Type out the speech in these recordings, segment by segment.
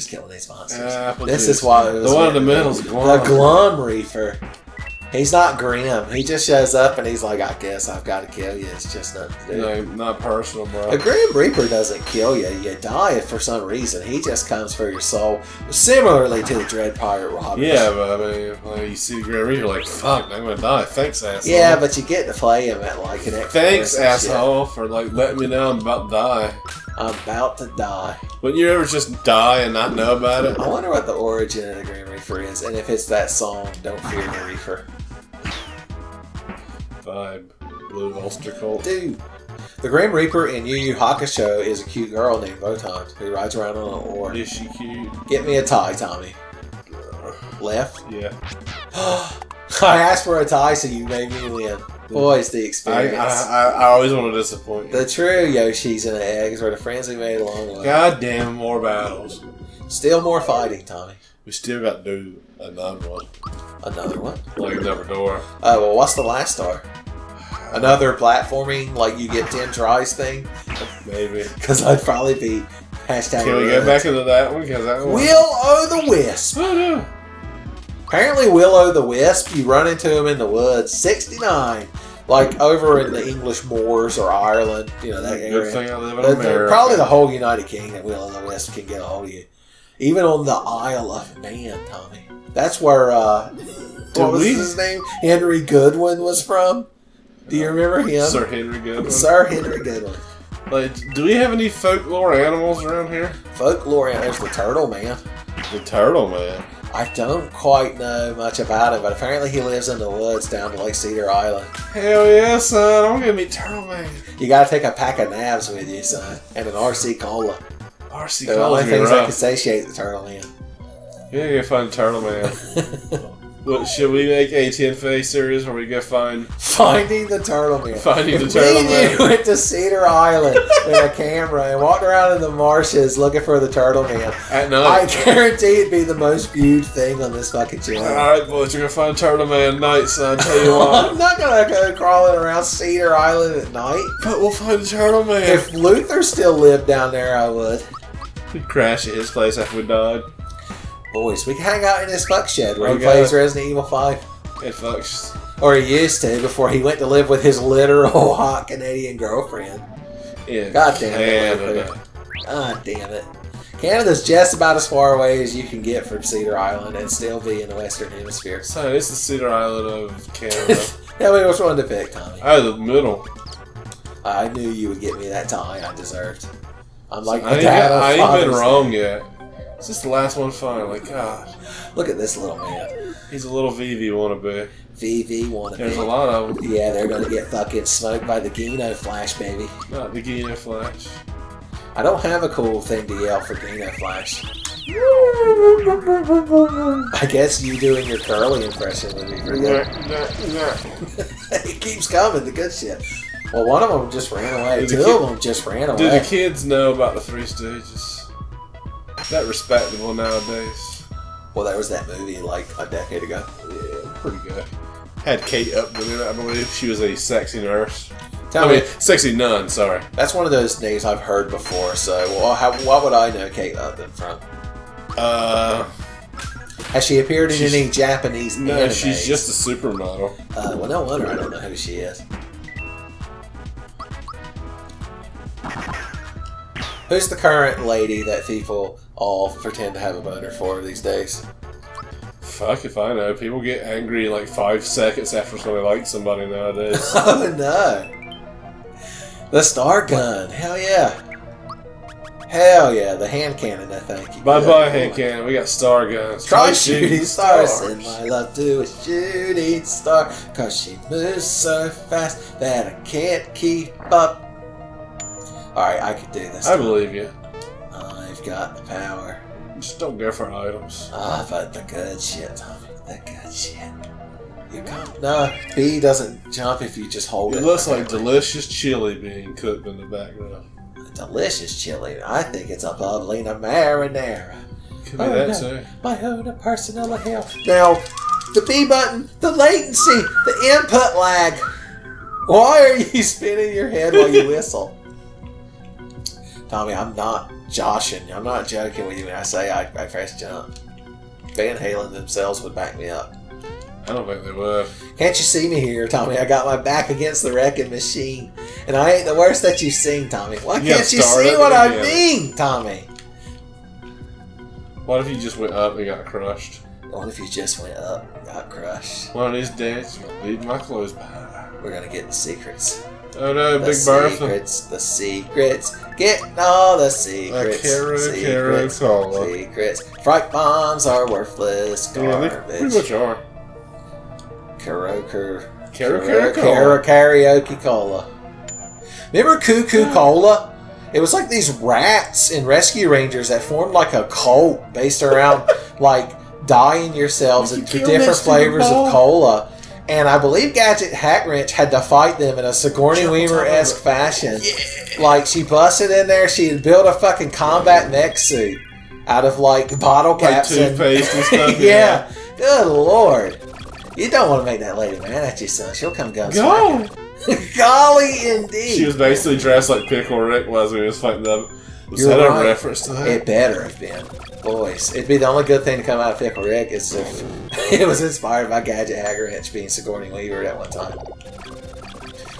just killing these monsters. Uh, Apple this juice. is why it was The one in the meant- middle's The Glum. Glum Reaper. He's not grim. He just shows up and he's like, I guess I've got to kill you. It's just nothing to do. No, not personal, bro. A Grim Reaper doesn't kill you. You die for some reason. He just comes for your soul. Similarly to the Dread Pirate Roberts. Yeah, but I mean, like, you see the Grim Reaper, like, fuck, I'm gonna die. Thanks, asshole. Yeah, but you get to play him at like an extra Thanks, and shit. asshole, for like letting me know I'm about to die. About to die. Wouldn't you ever just die and not know about it? I wonder what the origin of the Grim Reaper is, and if it's that song, Don't Fear the Reaper. Vibe. Blue Öyster Cult. Dude, the Grim Reaper in Yu Yu Hakusho is a cute girl named Botan who rides around on an oar. Is she cute? Get me a tie, Tommy. Left. Yeah. I asked for a tie, so you made me win. Boy, it's the experience. I, I, I always want to disappoint you. the true Yoshis and eggs are the friends we made along the way. God damn, more battles. Still more fighting, Tommy. We still got to do another one. Another one. Like another door. Oh, well, what's the last star? Another platforming, like you get 10 tries thing? Maybe. Because I'd probably be hashtag. Can we get back into that one? Because that one. Will O the Wisp. Oh, no. Apparently, Willow the Wisp, you run into him in the woods. 69. Like over in the English moors or Ireland, you know, that Good area. thing I live in America. probably the whole United Kingdom, Willow the Wisp can get a hold of you. Even on the Isle of Man, Tommy. That's where, uh, what was his name? Henry Goodwin was from. Do you remember him? Sir Henry Goodwin. Sir Henry Goodwin. Like, do we have any folklore animals around here? Folklore, there's the Turtle Man. The turtle man. I don't quite know much about him, but apparently he lives in the woods down to Lake Cedar Island. Hell yeah, son! I'm gonna meet Turtle Man. You gotta take a pack of nabs with you, son, and an RC cola. RC They're the only calls me things that can satiate the turtle man. Yeah, go find Turtle Man. what should we make a Tenfey series where we go find Finding the turtle man. Finding the If Turtle me and you Man. went to Cedar Island with a camera and walked around in the marshes looking for the turtle man. at I guarantee it'd be the most viewed thing on this fucking channel. Alright, boys, you're gonna find Turtle Man at night, son. I tell you what. I'm not gonna go crawling around Cedar Island at night. but we'll find the Turtle Man. If Luther still lived down there, I would. We'd crash at his place after we died. Boys, we can hang out in his fuck shed where he plays Resident Evil 5. It fucks. Or he used to before he went to live with his literal hot Canadian girlfriend. Yeah. God damn it, Canada. God damn it. Canada's just about as far away as you can get from Cedar Island and still be in the Western Hemisphere. So it's the Cedar Island of Canada. Tell me which one to pick, Tommy. Of the middle. I knew you would get me that tie I deserved. I'm like I ain't, got- I ain't been wrong yet. It's just the last one finally. God, Look at this little man. he's a little VV wannabe. VV wannabe. There's a lot of them. Yeah, they're gonna get fucking smoked by the Geno Flash, baby. Not the Geno Flash. I don't have a cool thing to yell for Geno Flash. I guess you doing your curly impression would be pretty good. it keeps coming, the good shit. Well, one of them just ran away. Did Two kid- of them just ran away. Do the kids know about the Three Stooges? That respectable nowadays. Well, there was that movie like a decade ago. Yeah, pretty good. Had Kate Upton in it, I believe. She was a sexy nurse. Tell I me, mean, sexy nun, sorry. that's one of those names I've heard before. So, well, how, what would I know Kate Upton from? Uh, Has she appeared in any Japanese no, animes? she's just a supermodel. Uh, well, no wonder I don't know who she is. Who's the current lady that people all pretend to have a boner for these days? Fuck if I know. People get angry like five seconds after somebody likes somebody nowadays. Oh no! The Star Gun. Hell yeah! Hell yeah! The hand cannon. I think. bye bye, hand cannon. We got star guns. Try shooting stars. Send my love to a shooting star. Cause she moves so fast that I can't keep up. Alright, I can do this. I believe you. I've got the power. Just don't go for items. Ah, but the good shit, Tommy. The good shit. You come. No, B doesn't jump if you just hold it. It looks like delicious chili being cooked in the background. delicious chili. I think it's a bubbling marinara. Could be Oh, that no. too. My own personal hell. Now, the B button, the latency, the input lag. Why are you spinning your head while you whistle? Tommy, I'm not joshing. I'm not joking with you when I say I, I press jump. Van Halen themselves would back me up. I don't think they would. Can't you see me here, Tommy? I got my back against the wrecking machine. And I ain't the worst that you've seen, Tommy. Why You can't you see what I again. mean, Tommy? What if you just went up and got crushed? What if you just went up and got crushed? One of these days, you're gonna leave my clothes behind. We're gonna get the secrets. Oh no, The Big Bertha. secrets, the secrets. Getting all the secrets. Caro, Caro, secrets, Cola. secrets. Fright bombs are worthless garbage. Yeah, they pretty much are. Karaoke. Caro, Kara- Cola. Karaoke Cola. Remember Cuckoo hmm. Cola? It was like these rats in Rescue Rangers that formed like a cult based around like dyeing yourselves You different flavors ball. of cola. And I believe Gadget Hackwrench had to fight them in a Sigourney Weaver esque fashion. Yeah. Like she busted in there, she had built a fucking combat mech suit out of like bottle caps and toothpaste and stuff. yeah. Good lord. You don't want to make that lady mad at you, son. She'll come gun Go! Golly indeed. She was basically dressed like Pickle Rick was when he was fighting them. Was You're that right. a reference to that? It better have been. Boys, it'd be the only good thing to come out of Pickle Rick is if it was inspired by Gadget Hackwrench being Sigourney Weaver at one time.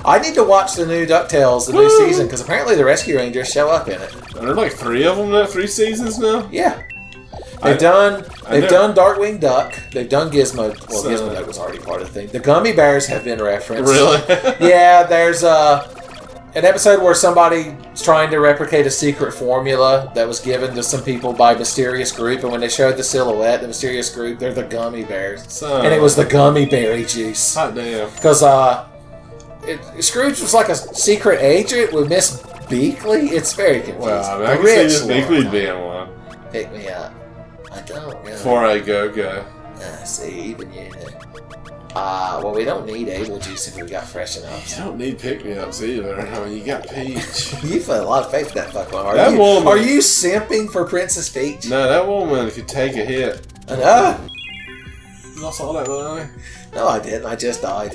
I need to watch the new DuckTales, the new season, because apparently the Rescue Rangers show up in it. Are there like three of them now? Three seasons now? Yeah. They've I- done they've never- done Darkwing Duck. They've done Gizmo. Well, So- Gizmo Duck was already part of the thing. The Gummy Bears have been referenced. Really? yeah, there's uh, an episode where somebody's trying to replicate a secret formula that was given to some people by mysterious group, and when they showed the silhouette, the mysterious group, they're the gummy bears, So, and it was the gummy berry juice. hot damn. Because uh, it, Scrooge was like a secret agent with Miss Beakley. It's very confusing. Well, I, mean, I can see this Beakley being one. Pick me up. I don't really. Before I go go. Ah, see, even you. Uh, well, we don't need able juice if we got fresh enough. You don't need pick me ups either. I mean, you got Peach. You put a lot of faith in that fuck Are, That you, woman- are you simping for Princess Peach? no, that woman could take a hit. No, You lost all that money. no, I didn't. I just died.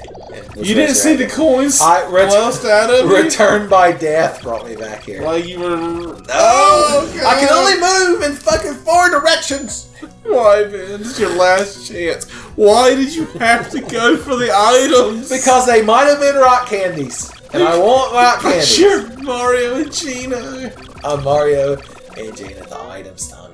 You didn't see the coins I lost out of me? Return by death brought me back here. Like you were. No, Oh, I can only move in fucking four directions. Why, man? This is your last chance. Why did you have to go for the items? Because they might have been rock candies, and I want rock But candies. you're Mario and Geno. I'm Mario and Gina. The items, Tommy.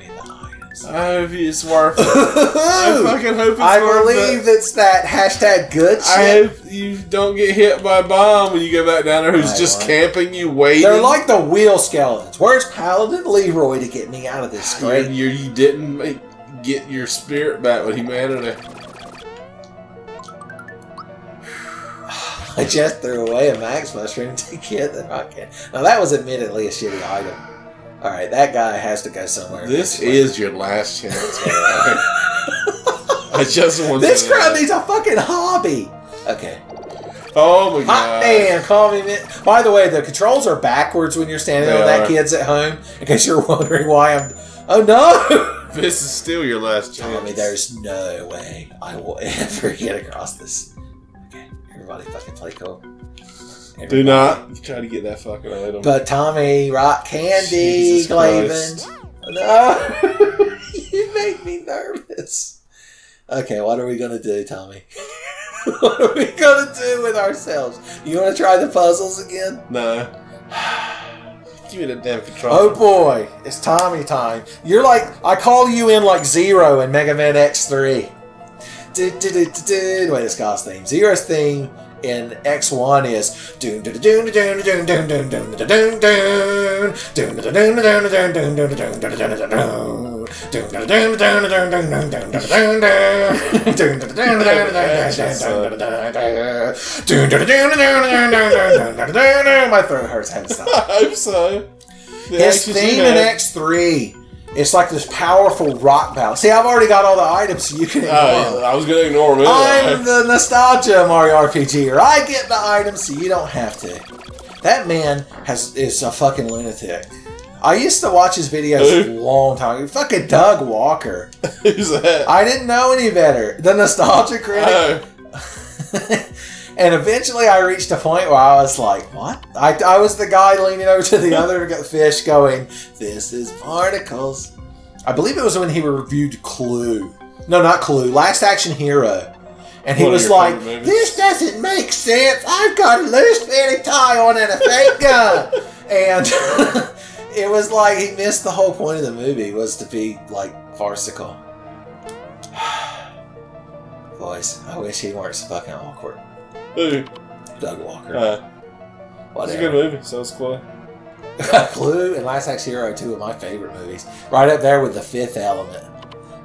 I hope it's worth it. I fucking hope it's I worth believe it. it's that hashtag good shit. I hope you don't get hit by a bomb when you go back down there who's I just camping you waiting. They're like the wheel skeletons. Where's Paladin Leroy to get me out of this you, scrape? you, you didn't make, get your spirit back with humanity. I just threw away a max mushroom to get the rocket. Now that was admittedly a shitty item. All right, that guy has to go somewhere. This eventually. is your last chance. by the way. I just want this crowd needs a fucking hobby. Okay. Oh my god. Hot damn, call me. Min- By the way, the controls are backwards when you're standing They on that kid's at home. In case you're wondering why I'm. Oh no! This is still your last chance. Tommy, there's no way I will ever get across this. Okay, everybody fucking play cool. Do not try to get that fucking item. But Tommy, rock candy, Jesus Glaven. Christ. No, you make me nervous. Okay, what are we gonna do, Tommy? what are we gonna do with ourselves? You want to try the puzzles again? No. Give me the damn controller. Oh boy, it's Tommy time. You're like, I call you in like Zero in Mega Man X3. Do, do, do, do, do. Wait, it's God's theme. Zero's theme in X1 is doon doon doon doon doon doon doon doon doon doon doon doon doon it's like this powerful rock bounce. See, I've already got all the items, so you can uh, ignore. Uh, I was gonna ignore them. Anyway. I'm the nostalgia Mario RPGer. I get the items, so you don't have to. That man has is a fucking lunatic. I used to watch his videos Who? a long time ago. Fucking Doug Walker. Who's that? I didn't know any better. The nostalgia critic. And eventually I reached a point where I was like, what? I, I was the guy leaning over to the other fish going, this is barnacles. I believe it was when he reviewed Clue. No, not Clue. Last Action Hero. And he One was like, this doesn't make sense. I've got a loose fitting tie on and a fake gun. and it was like he missed the whole point of the movie was to be like farcical. Boys, I wish he weren't so fucking awkward. Ooh, Doug Walker. uh, it's a good movie. So it's cool. Clue and Last Action Hero are two of my favorite movies. Right up there with The Fifth Element.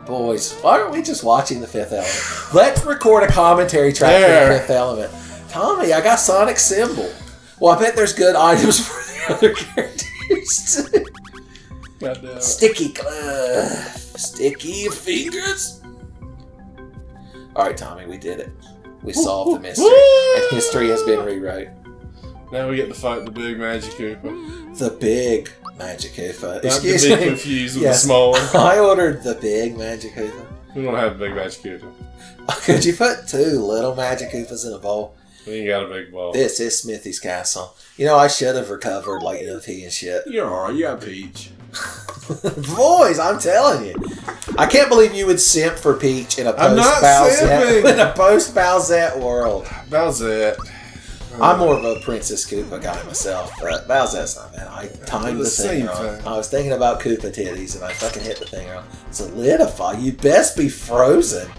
Boys, why aren't we just watching The Fifth Element? Let's record a commentary track for The Fifth Element. Tommy, I got Sonic Cymbal. Well, I bet there's good items for the other characters too. God. Sticky glove. Sticky fingers. Alright, Tommy, we did it. We solved the mystery. And history has been rewrote. Now we get to fight the big Magikoopa. The big Magikoopa. Not to Excuse be me. confused with Yes. the small one. I ordered the big Magikoopa. We don't have a big Magikoopa. Could you put two little Magikoopas in a bowl? We ain't got a big ball. This is Smithy's Castle. You know, I should have recovered like EMP and shit. You're alright. You got Peach. Boys, I'm telling you. I can't believe you would simp for Peach in a post Bowsette in a post Bowsette world. Bowsette. I'm more of a Princess Koopa guy myself, but Bowsette's not bad. I timed The the, thing same wrong. I was thinking about Koopa titties and I fucking hit the thing wrong. Solidify. You best be frozen.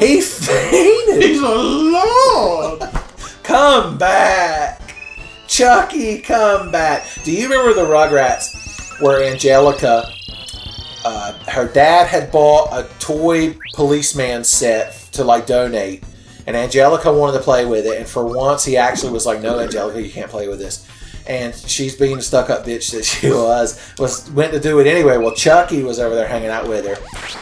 He fainted. He's a lord. Come back! Chucky, come back! Do you remember the Rugrats where Angelica, uh, her dad had bought a toy policeman set to like donate, and Angelica wanted to play with it, and for once he actually was like, "No, Angelica, you can't play with this." And she's being the stuck-up bitch that she was, was went to do it anyway. Well, Chucky was over there hanging out with her,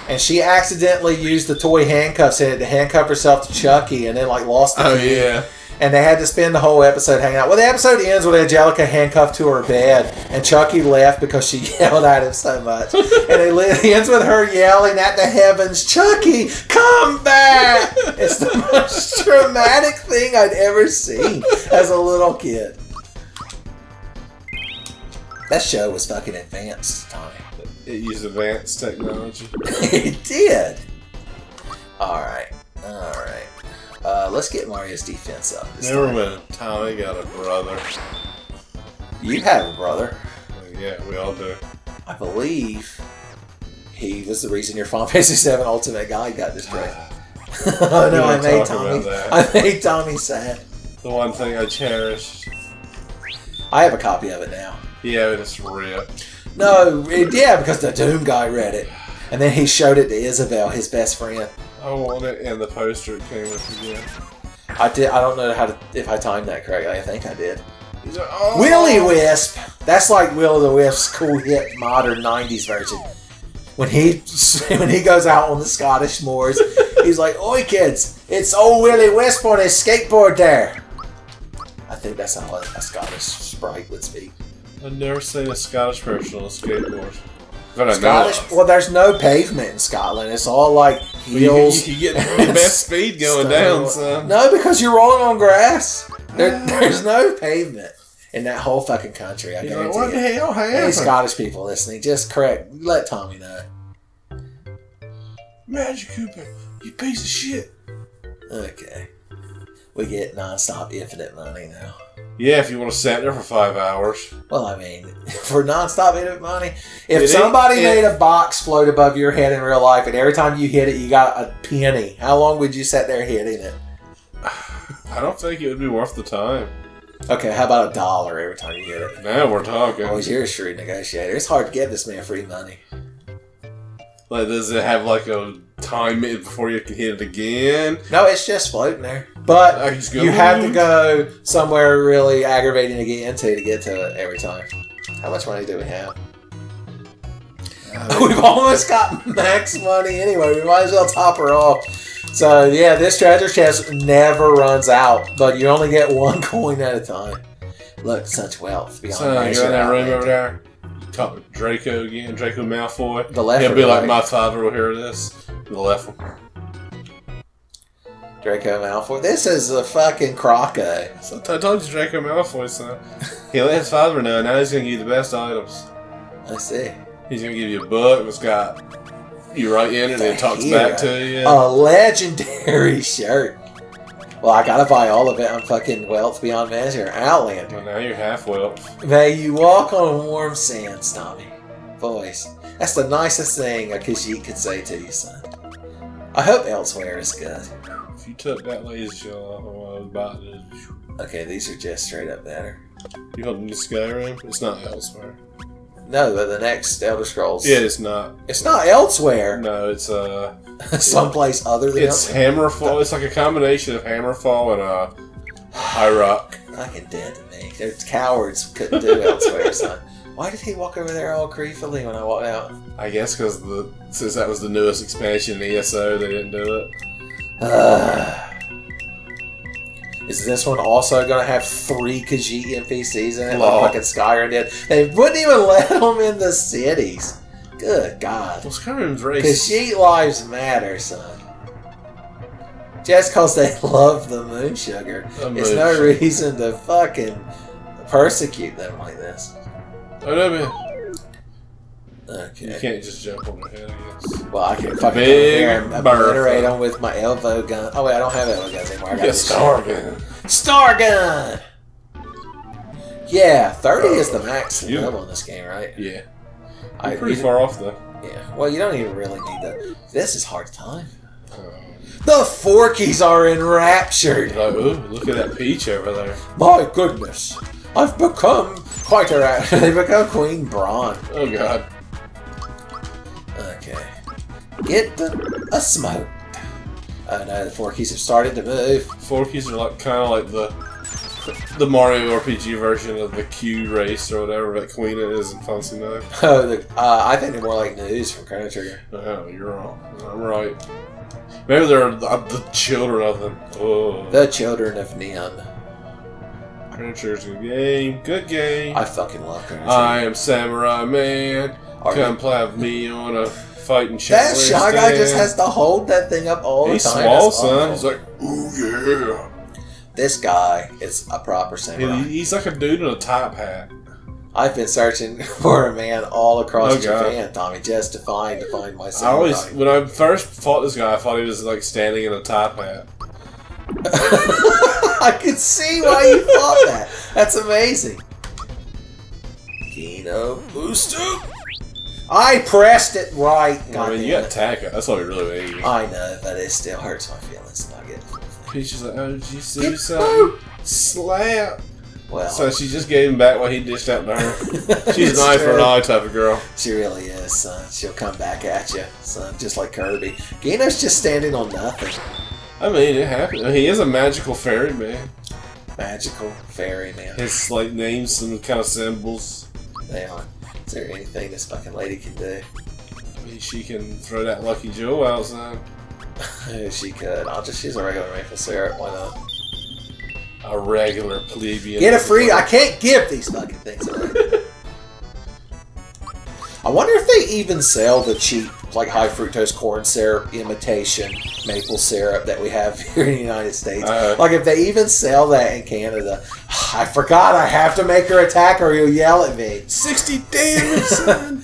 and she accidentally used the toy handcuffs in it to handcuff herself to Chucky, and then like lost the Oh key yeah. And they had to spend the whole episode hanging out. Well, the episode ends with Angelica handcuffed to her bed, and Chucky left because she yelled at him so much. and it ends with her yelling at the heavens, "Chucky, come back!" it's the most dramatic thing I'd ever seen as a little kid. That show was fucking advanced, Tommy. It used advanced technology. it did. All right, all right. Uh, let's get Mario's defense up. This Never time. when Tommy got a brother. You have a brother. Yeah, we all do. I believe he was the reason your Final Fantasy VII Ultimate Guide got destroyed. oh no, I made Tommy. I made Tommy sad. The one thing I cherished. I have a copy of it now. Yeah, it is ripped. No, it, yeah, because the Doom guy read it, and then he showed it to Isabel, his best friend. I want it, and the poster it came with again. I did. I don't know how to if I timed that correctly. I think I did. Like, oh. Willy Wisp. That's like Will the Wisp's cool hit modern '90s version. When he when he goes out on the Scottish moors, he's like, "Oi, kids! It's old Willy Wisp on his skateboard there." I think that's how a, a Scottish sprite would speak. I've never seen a Scottish person on a skateboard. Scottish. Well, there's no pavement in Scotland. It's all like Well, you, hills. you, you get the best speed going down, son. No, because you're rolling on grass. There, there's no pavement in that whole fucking country. I like, guarantee what the you. hell Any? Scottish people listening, just correct. Let Tommy know. Magikoopa, you piece of shit. Okay. We get nonstop infinite money now. Yeah, if you want to sit there for five hours. Well, I mean, for nonstop infinite money, if It ain't- somebody it- made a box float above your head in real life, and every time you hit it, you got a penny, how long would you sit there hitting it? I don't think it would be worth the time. Okay, how about a dollar every time you hit it? Now we're talking. Boys, you're a shrewd negotiator. It's hard to get this man free money. Like, does it have like a time before you can hit it again? No, it's just floating there. But oh, go, you have to go somewhere really aggravating to get into to get to it every time. How much money do we have? Uh, We've almost got max money anyway. We might as well top her off. So yeah, this treasure chest never runs out, but you only get one coin at a time. Look, such wealth beyond So you measure. in that room over there. Talk Draco again, Draco Malfoy. The left He'll be like, right? my father will hear this. The left one. Draco Malfoy. This is a fucking Croco. So I told you Draco Malfoy, son. He let his father know, now he's gonna give you the best items. I see. He's gonna give you a book that's got you right in it and it talks hero. back to you. A legendary shirt. Well, I gotta buy all of it on fucking Wealth Beyond Measure. Outlander. Well, now you're half wealth. May you walk on warm sands, Tommy. Boys, that's the nicest thing a Khajiit could say to you, son. I hope Elsweyr is good. If you took that laser shell off I was about to Okay, these are just straight up better. You holding the Skyrim? It's not Elsweyr. No, but the next Elder Scrolls. Yeah, it's not. It's not Elsweyr. No, it's uh, Someplace other than it's Elsweyr. Hammerfell. It's like a combination of Hammerfell and uh, High Rock. Fucking dead to me. They're cowards. Couldn't do Elsweyr, son. Why did he walk over there all creepily when I walked out? I guess because the since that was the newest expansion in ESO, they didn't do it. Is this one also going to have three Khajiit NPCs in it, Law. like fucking Skyrim did? They wouldn't even let them in the cities. Good God. Well, Skyrim's racist. Khajiit lives matter, son. Just because they love the moon sugar, The it's moon no sugar. reason to fucking persecute them like this. No, man! You can't just jump on their head. I guess. Well, I can fucking Big come here and Bertha. obliterate them with my elbow gun. Oh wait, I don't have elbow guns anymore. I got Yeah, Star. Gun. Star gun. Yeah, thirty is the max Yeah. level in this game, right? Yeah, I pretty far off though. Yeah. Well, you don't even really need that. This is hard time. Um, The Forkies are enraptured. like, ooh, look at that peach over there. My goodness, I've become quite a they become Queen Braun. Oh god. Okay. Get the a smoke. Oh no, the Forkies have started to move. Forkies are like kind of like the the Mario RPG version of the Q race or whatever that Queen is in Fancy Nine. Oh, the, uh, I think they're more like news from Chrono Trigger. Oh, you're wrong. I'm right. Maybe they're the, the children of them. Oh, The Children of Neon. Chrono Trigger's a good game. Good game. I fucking love Chrono Trigger. I am Samurai Man. Are Come you- play with me on a fighting that shy guy just has to hold that thing up all He's the time. small, That's son. He's like, ooh yeah. this guy is a proper He- samurai. He's like a dude in a top hat. I've been searching for a man all across Oh, God. Japan, Tommy, just to find to find my samurai. I always, when I first fought this guy, I thought he was like standing in a top hat. I could see why you thought that. That's amazing. Kino booster. I pressed it right. I mean, you got it. Taka. That's all you really need. I know, but it still hurts my feelings not get full thing. Peach is like, oh, did you see something? Slap. Well, So she just gave him back what he dished out to her. She's an eye for an eye type of girl. She really is, son. She'll come back at you, son, just like Kirby. Geno's just standing on nothing. I mean, it happened. He is a magical fairy man. Magical fairy man. His like names and kind of symbols. They are. Is there anything this fucking lady can do? I mean, she can throw that lucky jewel outside. if she could, I'll just use a regular maple syrup. Why not? A regular plebeian. Get a free. I can't give these fucking things away. I wonder if they even sell the cheap, like high fructose corn syrup imitation maple syrup that we have here in the United States. Uh, like if they even sell that in Canada. I forgot. I have to make her attack, or you'll yell at me. 60 damage, son.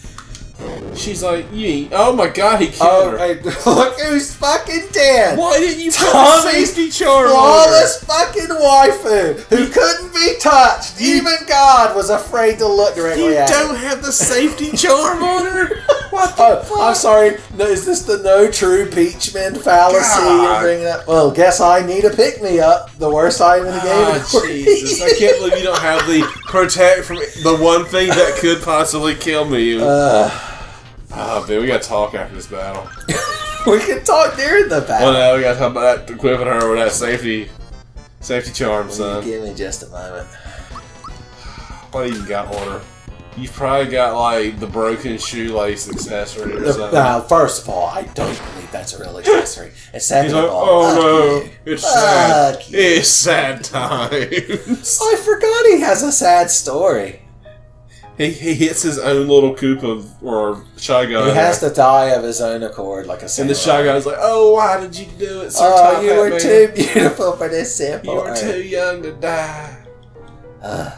She's like, ye. Oh my god, he killed Oh, her. look who's fucking dead. Why didn't you put a Tommy's safety charm on her? Flawless fucking waifu who couldn't be touched. Even God was afraid to look directly You at her. don't have the safety charm on her? What the Oh, fuck? I'm sorry. No, is this the no true Peachman fallacy God. bringing up? Well, guess I need a pick me up. The worst item in the game. Ah, Jesus. I can't believe you don't have the protect from the one thing that could possibly kill me. Uh, Ah, oh, man, we gotta talk after this battle. we can talk during the battle. Well, now we gotta talk about that, equipping her with that safety safety charm, Will son. give me just a moment. What do you got on her? You've probably got, like, the broken shoelace accessory or uh, something. Now, first of all, I don't believe that's a real accessory. And second like, of all, oh no, it's sad. You. It's sad times. I forgot he has a sad story. He, he hits his own little coop of or Shy Guy. He has to die of his own accord, like a and the Shy Guy's like, "Oh, why did you do it so Oh, you were too beautiful for this simple. You were earth." too young to die." Uh,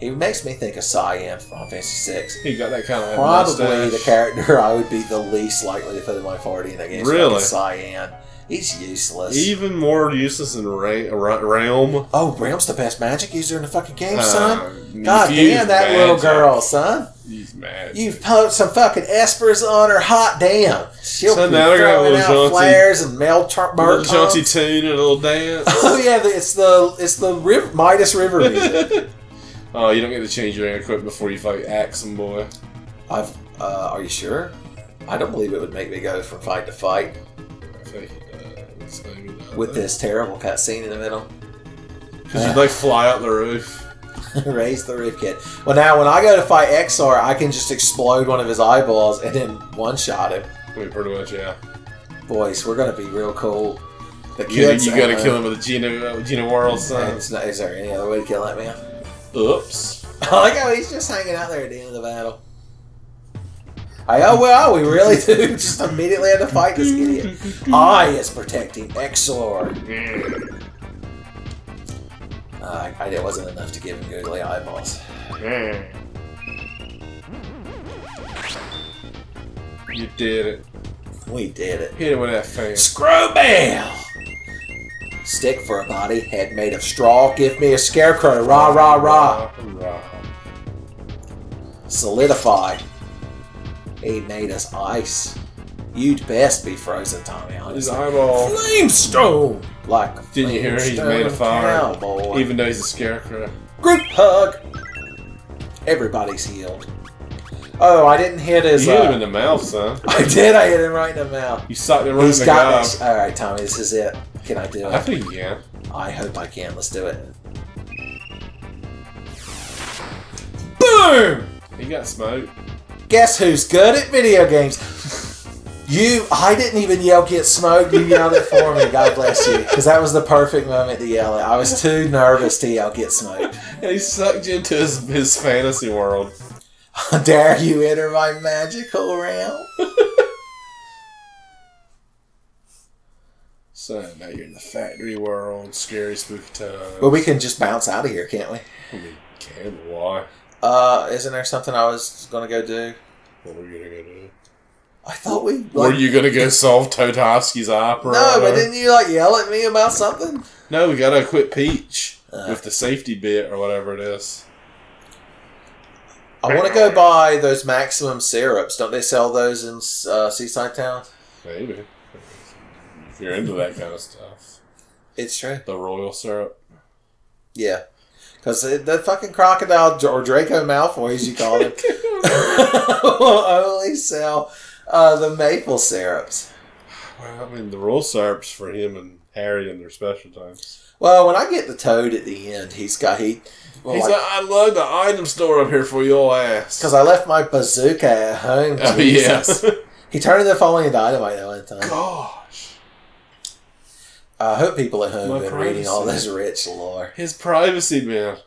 he makes me think of Cyan from Final Fantasy Six. He got that kind of Probably mustache. the character I would be the least likely to put in my party in that game. Really? Cyan. He's useless. Even more useless than Ra- Ra- Relm. oh, Relm's the best magic user in the fucking game, Uh, son. God damn that little girl, son. He's mad. You've put some fucking espers on her. Hot damn. She'll So be now they're gonna have throwing out jaunty- flares and mail tur- little jaunty tune and a little dance. Oh yeah, it's the it's the river, Midas River music. oh, you don't get to change your equipment before you fight Axum Boy. I've. Uh, are you sure? I don't believe it would make me go from fight to fight I think he does. Maybe not. with this terrible cutscene in the middle. Because you'd like fly out the roof. Raise the roof kid. Well, now when I go to fight Exor, I can just explode one of his eyeballs and then one shot him. I mean, pretty much, yeah. Boys, we're gonna be real cool. The You, kids. you gotta uh, kill him with a Geno, uh, Geno Whirl son. It's not- Is there any other way to kill that man? Oops. I like how he's just hanging out there at the end of the battle. I, oh well, we really do just immediately have to fight this idiot. I is protecting Exor. Uh, I, it wasn't enough to give him googly eyeballs. You did it. We did it. Hit it with that fan. Screw bell! Stick for a body, head made of straw. Give me a scarecrow. Rah rah rah. Rah. Solidify. He made us ice. You'd best be frozen, Tommy. His eyeball. Flamestone! Like a Didn't you hear? He's made of fire. Cowboy. Even though he's a scarecrow. Group hug! Everybody's healed. Oh, I didn't hit You his. hit him uh, in the mouth, son. I did, I hit him right in the mouth. You socked him right He's in the got this. Alright, Tommy, this is it. Can I do it? I think you can. I hope I can. Let's do it. Boom! He got smoked. Guess who's good at video games? You, I didn't even yell get smoked. You yelled it for me. God bless you. Because that was the perfect moment to yell it. I was too nervous to yell get smoked. And he sucked you into his, his fantasy world. Dare you enter my magical realm? So now you're in the factory world, scary, spooky times. Well, we can just bounce out of here, can't we? Mean, can why? Uh, isn't there something I was gonna go do? What were you gonna go do? I thought we. Were you gonna go solve Toadofsky's opera? no, but didn't you like yell at me about something? No, we gotta quit Peach Uh. with the safety bit or whatever it is. I want to go buy those maximum syrups. Don't they sell those in uh, Seaside Town? Maybe. If you're into that kind of stuff. It's true. The royal syrup. Yeah, because the fucking crocodile or Draco Malfoy, as you call him, will only sell uh, the maple syrups. Well, I mean, the royal syrup's for him and Harry and their special times. Well, when I get the toad at the end, he's got he. Well, He's like, like, I love the item store up here for your ass. Because I left my bazooka at home. Oh, yeah. He turned into falling dynamite that one time. Gosh. I hope people at home My have been reading all this rich lore. His privacy, man.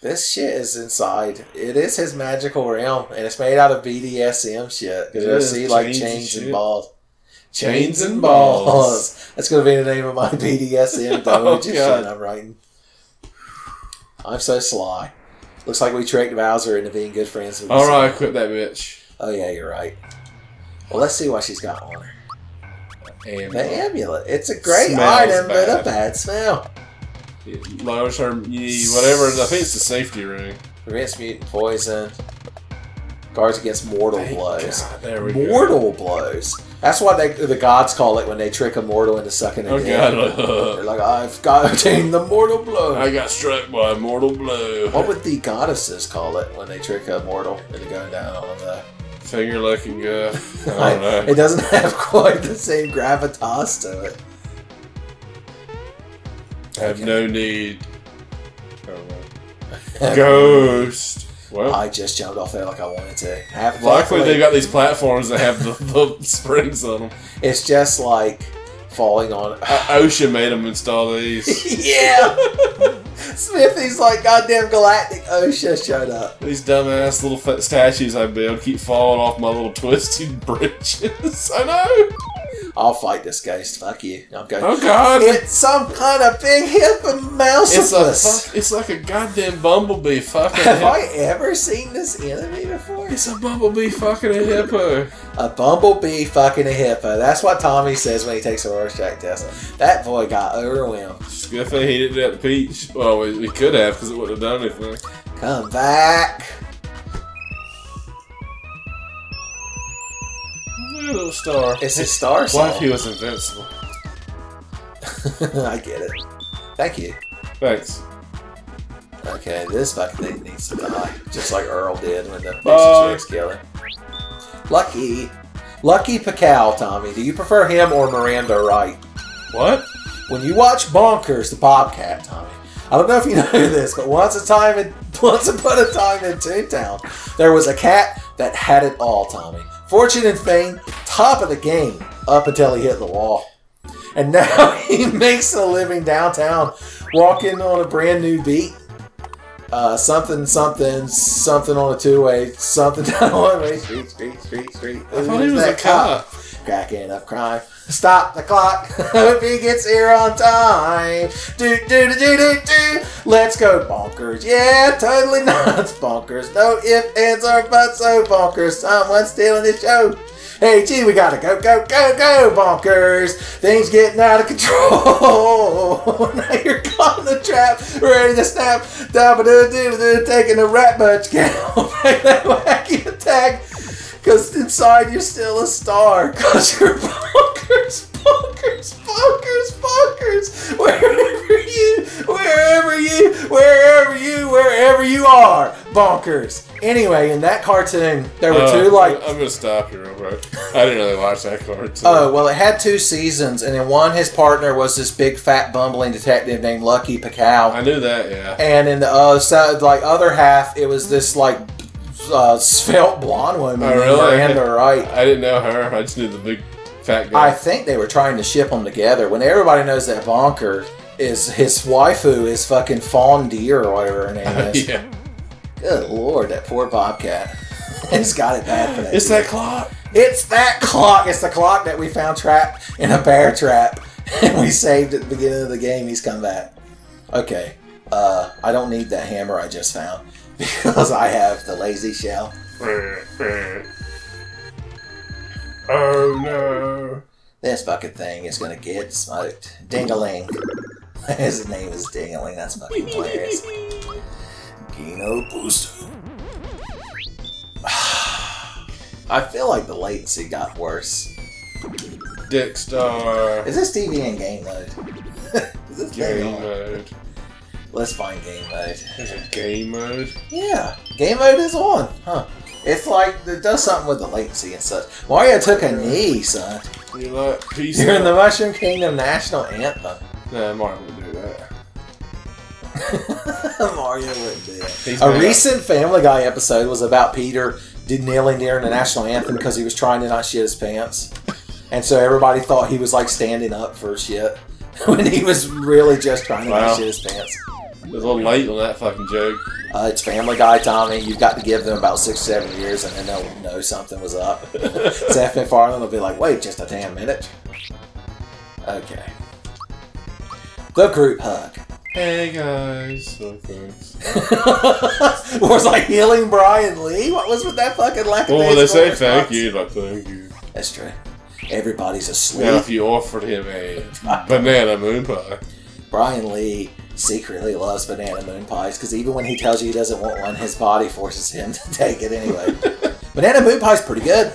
This shit is inside. It is his magical realm, and it's made out of BDSM shit. You is, see, like chains and chains and balls. Chains and balls. That's going to be the name of my BDSM dojo oh, shit I'm writing. I'm so sly. Looks like we tricked Bowser into being good friends with All us. quit that bitch. Oh yeah, you're right. Well, let's see what she's got on her. And The amulet. It's a great item, but a bad. bad smell. her, ye- whatever. I think it's the safety ring. Prevents mutant poison. Guards against mortal Thank blows. God, there we go. Mortal blows. That's what they, the gods call it when they trick a mortal into sucking a Oh dick. They're like, I've got attained the mortal blow. I got struck by a mortal blow. What would the goddesses call it when they trick a mortal into going down on the? Finger looking good. Uh, I don't know. it doesn't have quite the same gravitas to it. I have Okay. no need. Oh, I. Ghost. Well, I just jumped off there like I wanted to. Have luckily luckily, they got these platforms that have the, the springs on them. It's just like falling on. OSHA made him install these. yeah! Smithy's like goddamn galactic OSHA showed up. These dumbass little statues I build keep falling off my little twisted bridges. I know. I'll fight this ghost. Fuck you. I'm going. Oh god. It's some kind of big hip mouse. It's a fuck, it's like a goddamn bumblebee fucking. Have I ever seen this enemy before? It's a bumblebee fucking a hippo. A bumblebee fucking a hippo. That's what Tommy says when he takes a Rorschach test. That boy got overwhelmed. Good thing he didn't at the beach. Well, we, we could have because it wouldn't have done anything. Come back. Little star. It's a star What song. if he was invincible? I get it. Thank you. Thanks. Okay, this fucking thing needs to die. Just like Earl did when the Chicks killed him. Lucky. Lucky Piquel, Tommy. Do you prefer him or Miranda Wright? What? When you watch Bonkers, the Bobcat, Tommy. I don't know if you know this, but once a time in once upon a time in Toontown, there was a cat that had it all, Tommy. Fortune and fame, top of the game, up until he hit the wall. And now he makes a living downtown, walking on a brand new beat. Uh, something, something, something on a two-way, something down one-way street, street, street, street. I thought he was a cop? cop. cracking up crime. Stop the clock. Hope he gets here on time. Do do do do do do. Let's go bonkers. Yeah, totally nuts bonkers. No ifs, ands, or buts. So bonkers. Someone's stealing the show. Hey, gee, we gotta go, go, go, go, bonkers. Things getting out of control. now you're caught in the trap, ready to snap. Dabba doo doo doo, taking a rat bunch count. That wacky attack. Cause inside you're still a star. Cause you're bonkers, bonkers, bonkers, bonkers. Wherever you, wherever you, wherever you, wherever you are, bonkers. Anyway, in that cartoon, there were Uh, two like I'm gonna stop you real quick. I didn't really watch that cartoon. Oh, well, it had two seasons, and in one, his partner was this big, fat, bumbling detective named Lucky Piquel. I knew that. Yeah. And in the uh, so, like other half, it was this like uh, svelte blonde woman, Oh, really? Miranda Wright. I didn't know her. I just knew the big fat guy. I think they were trying to ship them together. When everybody knows that Bonker is his waifu is fucking Fawn Deer or whatever her name is. yeah. Good lord, that poor bobcat. He's got it bad for that. It's deer. that clock. It's that clock. It's the clock that we found trapped in a bear trap, and we saved at the beginning of the game. He's come back. Okay, uh, I don't need that hammer I just found because I have the lazy shell. Oh no. This fucking thing is gonna get smoked. Dingaling. His name is Dingaling. That's fucking hilarious. Geno Booster. I feel like the latency got worse. Dickstar. Is this TV in game mode? is this Game mode. Let's find game mode. There's a game mode. Yeah, game mode is on, huh? It's like it does something with the latency and such. Mario took a knee, son. You like peace During the out? Mushroom Kingdom national anthem. Nah, Mario would do that. Mario wouldn't do that. A recent Family Guy episode was about Peter did kneeling during the national anthem because he was trying to not shit his pants, and so everybody thought he was like standing up for shit when he was really just trying to Wow. not shit his pants. Was a late on that fucking joke. Uh, it's Family Guy, Tommy. You've got to give them about six, seven years, and then they'll know something was up. Seth MacFarlane will be like, "Wait, just a damn minute." Okay. The group hug. Hey guys. So thanks. was like healing Brian Lee. What was with that fucking lack of? Well, they say baseball thank you, like thank you. That's true. Everybody's asleep. Now, if you offered him a banana moon pie, Brian Lee secretly loves banana moon pies because even when he tells you he doesn't want one, his body forces him to take it anyway. banana moon pie's pretty good.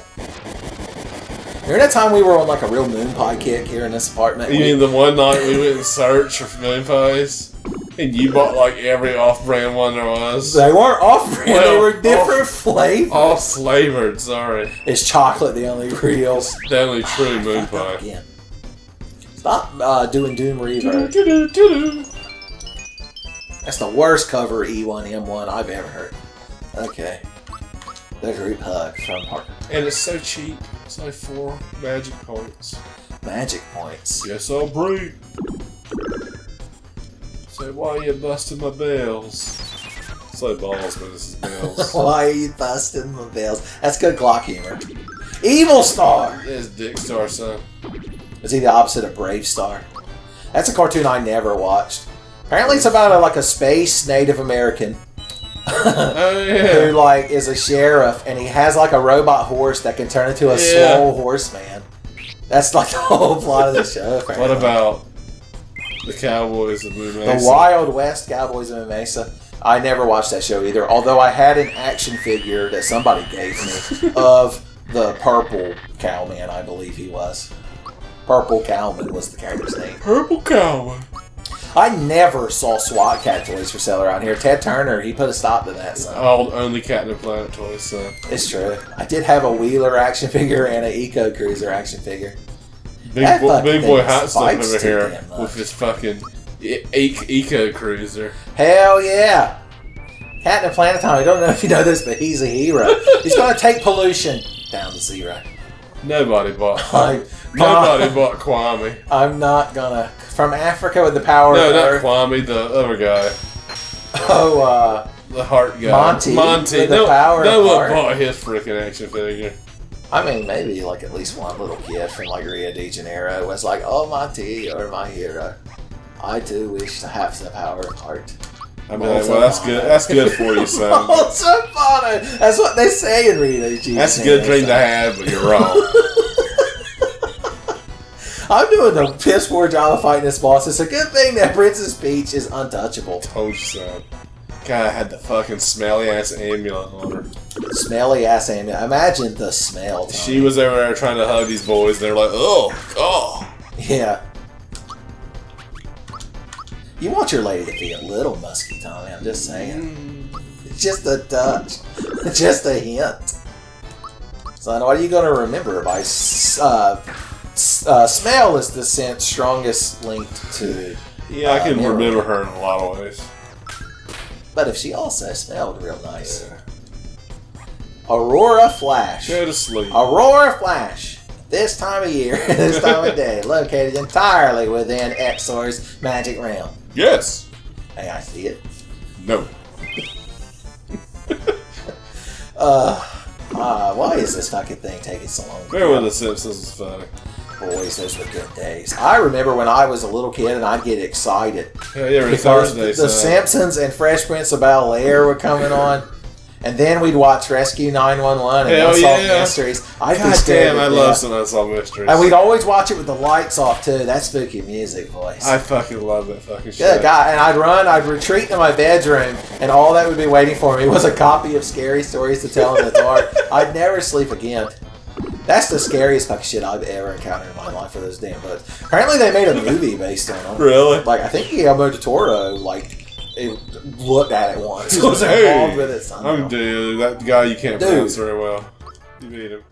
Remember that time we were on like a real moon pie kick here in this apartment? you mean the one night we went and searched for moon pies, and you bought like every off-brand one there was, they weren't off-brand. they were different flavors. all flavored. Sorry, Is chocolate the only real? the only true moon pie. Again. Stop uh, doing Doom Reaver. That's the worst cover E1 M1 I've ever heard. Okay. The group hug from Parker. And it's so cheap. It's like four magic points. magic points. Yes, I'll break. Say, why are you busting my bells? Say balls, but this is bells. Why are you busting my bells? That's good Glock humor. Evil Star! This Dick Star, son. Is he the opposite of BraveStarr? That's a cartoon I never watched. Apparently, it's about a, like a space Native American Oh, who like is a sheriff, and he has like a robot horse that can turn into a Yeah. horseman. That's like the whole plot of the show. What about the Cowboys of Moon the Wild West Cowboys of Mesa? I never watched that show either. Although I had an action figure that somebody gave me of the purple cowman. I believe he was. Purple Cowman was the character's name. Purple Cowboy. I never saw SWAT cat toys for sale around here. Ted Turner, he put a stop to that. So All only Captain Planet toys, son. it's true. I did have a Wheeler action figure and an Eco Cruiser action figure. Big That fucking big boy hot stuff over here with his fucking e- Eco Cruiser. Hell yeah! Captain Planet Time. I don't know if you know this, but he's a hero. he's going to take pollution down to zero. Nobody bought. Like, Nobody bought Kwame. I'm not gonna. From Africa with the power No, not Earth. Kwame. The other guy, Oh, uh, the heart guy. Ma-Ti Ma-Ti. with the no, power no one bought his freaking action figure. I mean, maybe like at least one little kid from like Rio de Janeiro was like, "Oh, T, or my hero." I too wish to have the power of heart. I mean, well, that's good. That's good for you, son. That's what they say in Rio de Janeiro. That's a good dream to have, but you're wrong. I'm doing the piss poor job of fighting this boss. It's a good thing that Princess Peach is untouchable. Told you so. Guy had the fucking smelly ass amulet on her. Smelly ass Amy. Imagine the smell. Tony. She was over there trying to hug these boys. and They're like, oh, oh. Yeah. You want your lady to be a little musky, Tommy. I'm just saying. Just a touch. just a hint. Son, what are you going to remember by? Uh, uh, smell is the scent strongest linked to. Yeah, I Uh, can remember her in a lot of ways. But if she also smelled real nice. Aurora Flash. Go to sleep. Aurora Flash. This time of year, this time of day, located entirely within Exor's magic realm. Yes. Hey, I see it. No. Uh, uh, why is this fucking thing taking so long? Remember when The Simpsons was funny? Boys, those were good days. I remember when I was a little kid and I'd get excited Yeah, yeah, because Thursday. the, uh, the. Simpsons and Fresh Prince of Bel Air were coming on. And then we'd watch Rescue 911 and Unsolved yeah. Mysteries. I'd be God damn, I love some Unsolved Mysteries. And we'd always watch it with the lights off too. That spooky music, boys. I fucking love that fucking Good Yeah, God. And I'd run, I'd retreat to my bedroom, and all that would be waiting for me was a copy of Scary Stories to Tell in the Dark. I'd never sleep again. That's the scariest fucking shit I've ever encountered in my life for those damn books. Apparently, they made a movie based on them. Really? Like, I think Guillermo del Toro, like, it looked at it once. was Hey, involved with it. I'm dude. That guy you can't Dude. pronounce very well. You made him.